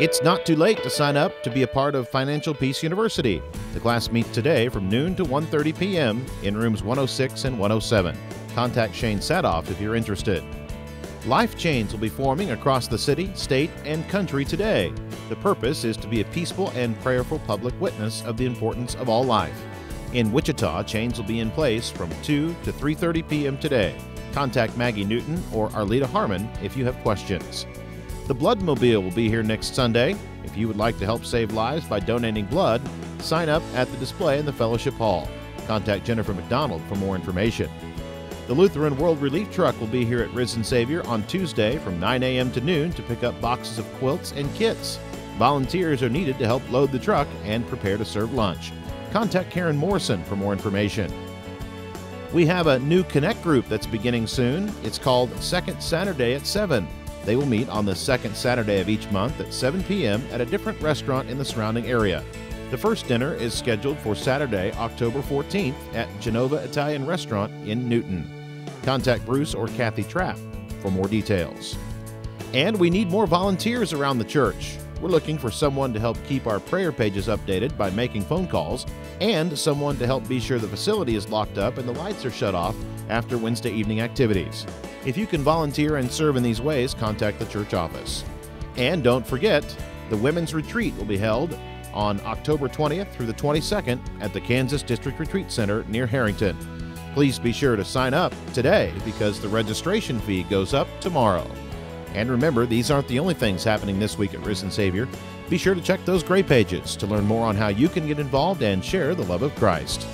It's not too late to sign up to be a part of Financial Peace University. The class meets today from noon to 1:30 p.m. in rooms 106 and 107. Contact Shane Sadoff if you're interested. Life chains will be forming across the city, state, and country today. The purpose is to be a peaceful and prayerful public witness of the importance of all life. In Wichita, chains will be in place from 2 to 3:30 p.m. today. Contact Maggie Newton or Arlita Harmon if you have questions. The Bloodmobile will be here next Sunday. If you would like to help save lives by donating blood, sign up at the display in the Fellowship Hall. Contact Jennifer McDonald for more information. The Lutheran World Relief Truck will be here at Risen Savior on Tuesday from 9 a.m. to noon to pick up boxes of quilts and kits. Volunteers are needed to help load the truck and prepare to serve lunch. Contact Karen Morrison for more information. We have a new Connect group that's beginning soon. It's called Second Saturday at 7. They will meet on the second Saturday of each month at 7 p.m. at a different restaurant in the surrounding area. The first dinner is scheduled for Saturday, October 14th at Genova Italian Restaurant in Newton. Contact Bruce or Kathy Trapp for more details. And we need more volunteers around the church. We're looking for someone to help keep our prayer pages updated by making phone calls, and someone to help be sure the facility is locked up and the lights are shut off after Wednesday evening activities. If you can volunteer and serve in these ways, contact the church office. And don't forget, the Women's Retreat will be held on October 20th through the 22nd at the Kansas District Retreat Center near Herington. Please be sure to sign up today because the registration fee goes up tomorrow. And remember, these aren't the only things happening this week at Risen Savior. Be sure to check those gray pages to learn more on how you can get involved and share the love of Christ.